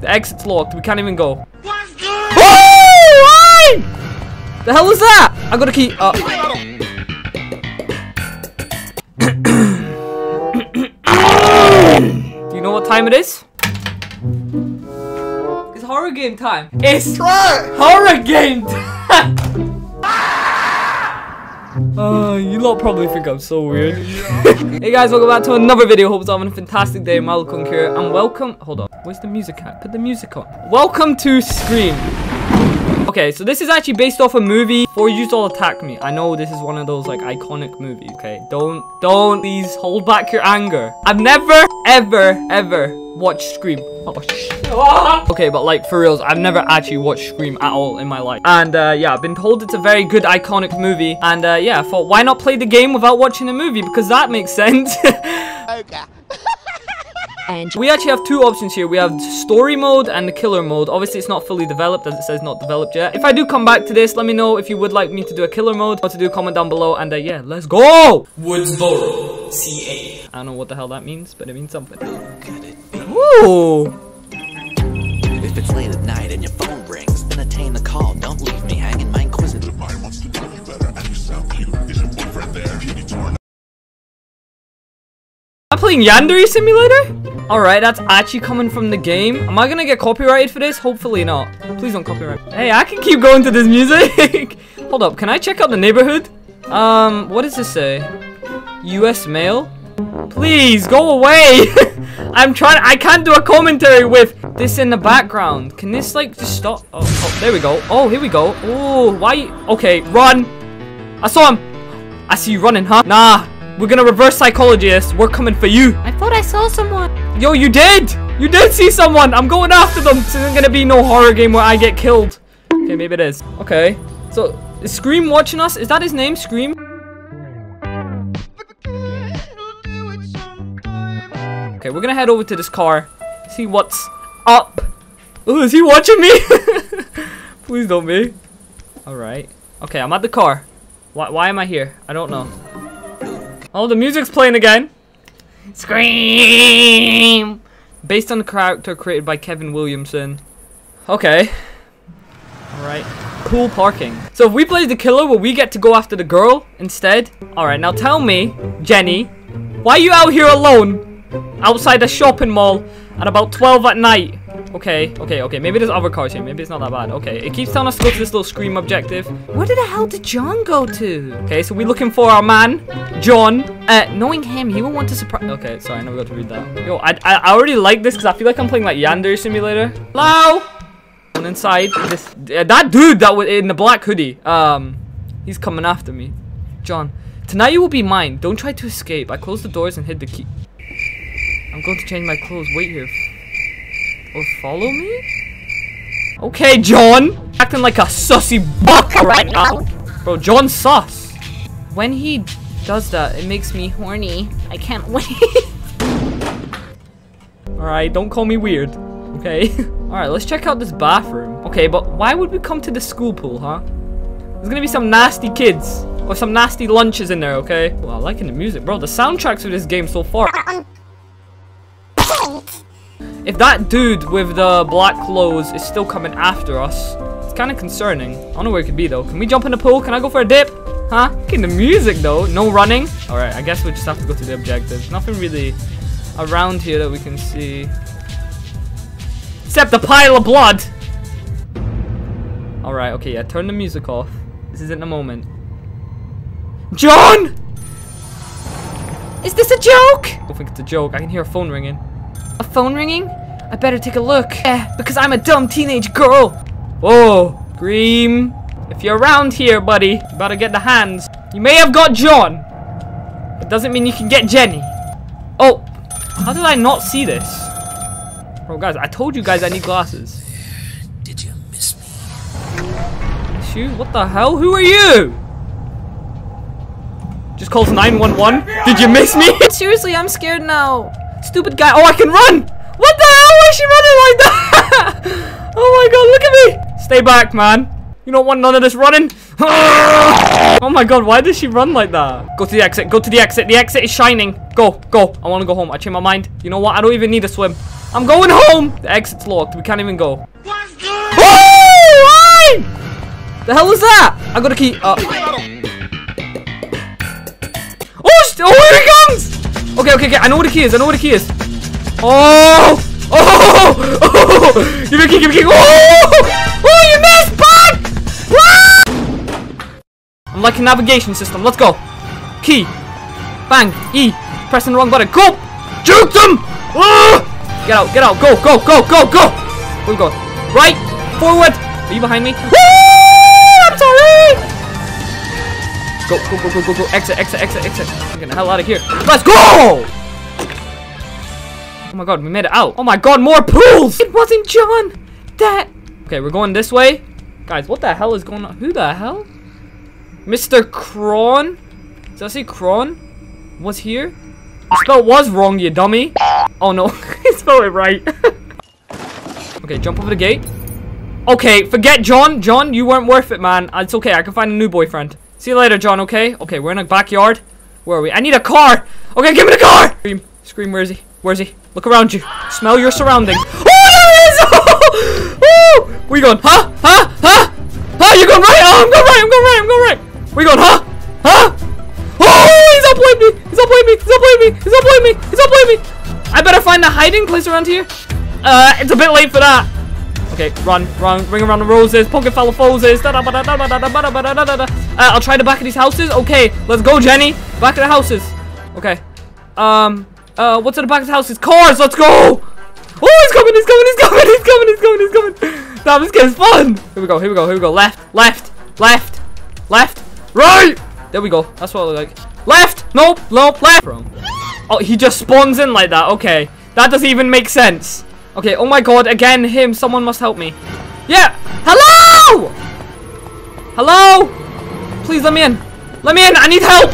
The exit's locked. We can't even go. Oh, why? The hell is that? I got a key. Uh. Do you know what time it is? It's horror game time. It's horror game time. Uh, you lot probably think I'm so weird. hey guys, welcome back to another video. Hope you're having a fantastic day. Malikong here, and welcome. Hold on, where's the music at? Put the music on. Welcome to Scream. Okay, so this is actually based off a movie. Before you all attack me, I know this is one of those like iconic movies. Okay, don't, don't, please hold back your anger. I've never, ever, ever watched Scream. Oh, shit. Okay, but like for reals, I've never actually watched Scream at all in my life. And uh, yeah, I've been told it's a very good iconic movie. And uh, yeah, I thought why not play the game without watching the movie because that makes sense. Okay. And we actually have two options here. We have story mode and the killer mode. Obviously, it's not fully developed as it says not developed yet. If I do come back to this, let me know if you would like me to do a killer mode. What to do, comment down below. And uh, yeah, let's go! Woodsboro, CA. I don't know what the hell that means, but it means something. Ooh! If it's late at night and your phone rings, then attain the call. Don't leave me hanging. My inquisitive mind wants to know you better and you sound cute. Is your boyfriend there? You need to. I'm playing Yandere Simulator? Alright, that's actually coming from the game. Am I gonna get copyrighted for this? Hopefully not. Please don't copyright. Hey, I can keep going to this music. Hold up, can I check out the neighborhood? Um, what does this say? US mail? Please, go away! I'm trying- I can't do a commentary with this in the background. Can this, like, just stop? Oh, oh there we go. Oh, here we go. Oh, why- Okay, run! I saw him! I see you running, huh? Nah, we're gonna reverse psychologist. We're coming for you. I thought I saw someone. Yo, you did! You did see someone! I'm going after them! This isn't gonna be no horror game where I get killed. Okay, maybe it is. Okay. So, is Scream watching us? Is that his name, Scream? Okay, we're gonna head over to this car. See what's up. Oh, is he watching me? Please don't be. Alright. Okay, I'm at the car. Why, why am I here? I don't know. Oh, the music's playing again. Scream! Based on the character created by Kevin Williamson. Okay. Alright. Cool parking. So if we play the killer, will we get to go after the girl instead? Alright, now tell me, Jenny, why are you out here alone? Outside the shopping mall at about 12 at night. Okay, okay, okay. Maybe there's other cars here. Maybe it's not that bad. Okay, it keeps telling us to go to this little Scream objective. Where the hell did John go to? Okay, so we're looking for our man, John. Uh, knowing him, he will want to surprise. Okay, sorry, I never got to read that. Yo, I, I, already like this because I feel like I'm playing like Yandere Simulator. Hello? And inside this, uh, that dude that was in the black hoodie. Um, he's coming after me. John, tonight you will be mine. Don't try to escape. I closed the doors and hid the key. I'm going to change my clothes. Wait here. Or follow me? Okay, John. Acting like a sussy buck right now. Bro, John's sus. When he does that, it makes me horny. I can't wait. Alright, don't call me weird. Okay? Alright, let's check out this bathroom. Okay, but why would we come to the school pool, huh? There's gonna be some nasty kids. Or some nasty lunches in there, okay? Well, I'm liking the music. Bro, the soundtracks for this game so far. If that dude with the black clothes is still coming after us, it's kind of concerning. I don't know where it could be though. Can we jump in the pool? Can I go for a dip? Huh? Looking the music though. No running. All right, I guess we just have to go to the objective. Nothing really around here that we can see. Except a pile of blood. All right, okay, yeah. Turn the music off. This isn't the moment. John! Is this a joke? I don't think it's a joke. I can hear a phone ringing. A phone ringing? I better take a look. Eh, because I'm a dumb teenage girl. Whoa, Scream. If you're around here, buddy, you better get the hands. You may have got John, but doesn't mean you can get Jenny. Oh, how did I not see this? Bro, guys, I told you guys I need glasses. Did you miss me? Shoot, what the hell? Who are you? Just calls 911. Did you miss me? Seriously, I'm scared now. Stupid guy. Oh, I can run. What the hell? Why is she running like that? oh my god, look at me. Stay back, man. You don't want none of this running. oh my god, why does she run like that? Go to the exit. Go to the exit. The exit is shining. Go, go. I want to go home. I changed my mind. You know what? I don't even need a swim. I'm going home. The exit's locked. We can't even go. Oh, why? The hell is that? I got a key. Uh. Oh, oh, here he comes. Okay, okay, okay. I know what the key is. I know what the key is. Oh, oh, oh. Give me a key. Give me a key. Oh, I'm like a navigation system. Let's go. Key. Bang. E. Pressing the wrong button. Go. Juke them. Ah! Get out. Get out. Go. Go. Go. Go. Go. We going? Right. Forward. Are you behind me? I'm sorry. Go. Go. Go. Go. Go. Go. Exit. Exit. Exit. Exit. I'm getting the hell out of here. Let's go. Oh my god, we made it out. Oh my god, more pools! It wasn't John! That... Okay, we're going this way. Guys, what the hell is going on? Who the hell? Mr. Kron? Does that say Kron? Was here? The spell was wrong, you dummy. Oh no, he spelled it right. okay, jump over the gate. Okay, forget John. John, you weren't worth it, man. It's okay, I can find a new boyfriend. See you later, John, okay? Okay, we're in a backyard. Where are we? I need a car! Okay, give me the car! Scream, scream, where is he? Where is he? Look around you. Smell your surroundings. Oh, is! Oh, where you going? Huh? Huh? Huh? Huh? You going right? Oh, I'm going right. I'm going right. I'm going right. You going? Huh? Huh? Oh, he's uploading me. He's uploading me. He's uploading me. He's uploading me. He's uploading me. I better find a hiding place around here. Uh, it's a bit late for that. Okay, run, run, ring around the roses, poke fellow foes. Uh, I'll try the back of these houses. Okay, let's go, Jenny. Back of the houses. Okay. Um, uh, what's in the back of the houses? Cars, let's go! Oh, he's coming, he's coming, he's coming, he's coming, he's coming, he's coming. Damn, this game's fun. Here we go, here we go, here we go. Left, left, left, left, right. There we go. That's what I look like. Left, nope, nope, left. Oh, he just spawns in like that. Okay, that doesn't even make sense. Okay, oh my god, again, him. Someone must help me. Yeah, hello! Hello? Please let me in. Let me in, I need help.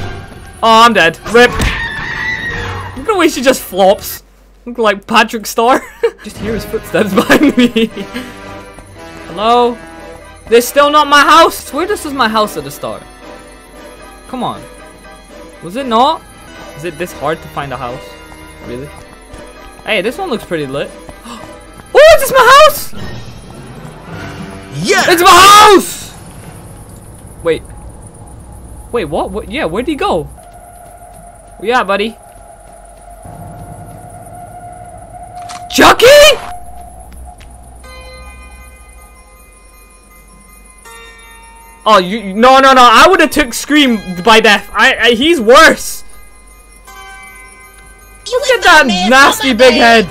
Oh, I'm dead. Rip. Look at the way she just flops. Look like Patrick Star. just hear his footsteps behind me. Hello? This still not my house? Swear this was my house at the start. Come on. Was it not? Is it this hard to find a house? Really? Hey, this one looks pretty lit. Oh, is this my house? Yeah! It's my house! Wait. Wait, what? what? Yeah, where'd he go? Where you at, buddy? Chucky? Oh, you no no no! I would have took Scream by death. I, I he's worse. Look at that nasty big head.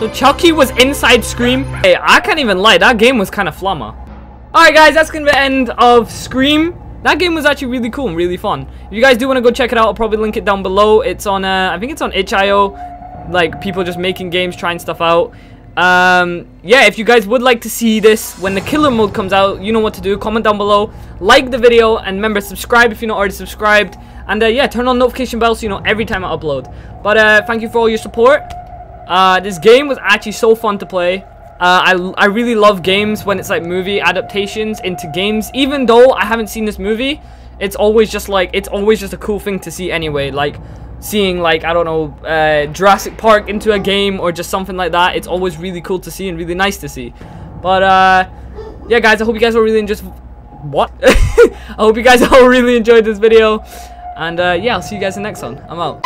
So Chucky was inside Scream. Hey, I can't even lie. That game was kind of flamma. Alright guys, that's going to be the end of Scream. That game was actually really cool and really fun. If you guys do want to go check it out, I'll probably link it down below. It's on, uh, I think it's on itch.io. Like, people just making games, trying stuff out. Um, yeah, if you guys would like to see this when the killer mode comes out, you know what to do. Comment down below, like the video, and remember, subscribe if you're not already subscribed. And uh, yeah, turn on notification bell so you know every time I upload. But uh, thank you for all your support. Uh, this game was actually so fun to play. Uh, I, I really love games when it's like movie adaptations into games. Even though I haven't seen this movie, it's always just like, it's always just a cool thing to see anyway. Like, seeing like, I don't know, uh, Jurassic Park into a game or just something like that. It's always really cool to see and really nice to see. But, uh, yeah guys, I hope you guys all really just What? I hope you guys all really enjoyed this video. And, uh, yeah, I'll see you guys in the next one. I'm out.